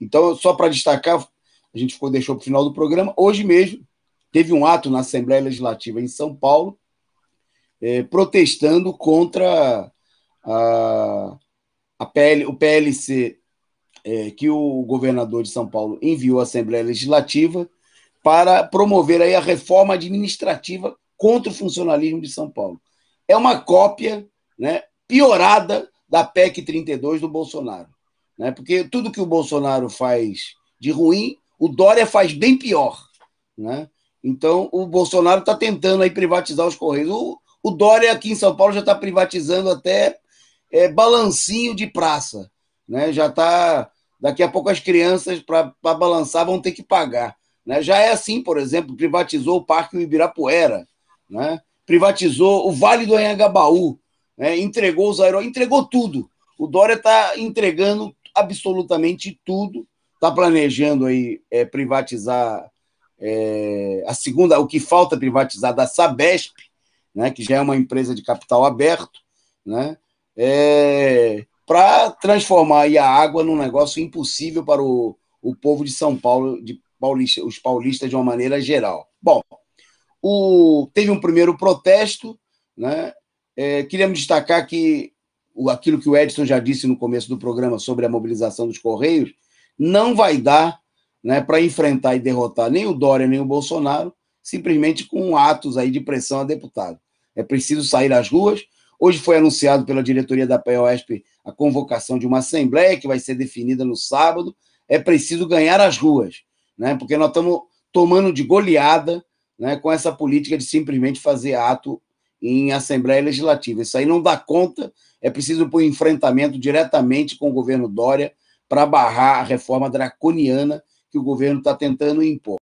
Então, só para destacar, a gente ficou, deixou para o final do programa, hoje mesmo teve um ato na Assembleia Legislativa em São Paulo, é, protestando contra a, a PL, o PLC é, que o governador de São Paulo enviou à Assembleia Legislativa para promover aí a reforma administrativa contra o funcionalismo de São Paulo. É uma cópia né, piorada da PEC 32 do Bolsonaro. Né, porque tudo que o Bolsonaro faz de ruim, o Dória faz bem pior. Né? Então, o Bolsonaro está tentando aí privatizar os Correios. O, o Dória aqui em São Paulo já está privatizando até é, balancinho de praça. Né? Já está. Daqui a pouco as crianças, para balançar, vão ter que pagar. Né? Já é assim, por exemplo, privatizou o Parque Ibirapuera, né? privatizou o Vale do Anhangabaú, né? entregou os aeroportos, entregou tudo. O Dória está entregando absolutamente tudo, está planejando aí é, privatizar é, a segunda, o que falta privatizar da Sabesp, né, que já é uma empresa de capital aberto, né, é, para transformar a água num negócio impossível para o, o povo de São Paulo, de paulista, os paulistas de uma maneira geral. Bom, o, teve um primeiro protesto, né? É, queríamos destacar que aquilo que o Edson já disse no começo do programa sobre a mobilização dos Correios não vai dar né, para enfrentar e derrotar nem o Dória nem o Bolsonaro, simplesmente com atos aí de pressão a deputado. É preciso sair às ruas. Hoje foi anunciado pela diretoria da POSP a convocação de uma assembleia que vai ser definida no sábado. É preciso ganhar as ruas, né? Porque nós estamos tomando de goleada, né, com essa política de simplesmente fazer ato em assembleia legislativa. Isso aí não dá conta. É preciso pôr enfrentamento diretamente com o governo Dória para barrar a reforma draconiana que o governo está tentando impor.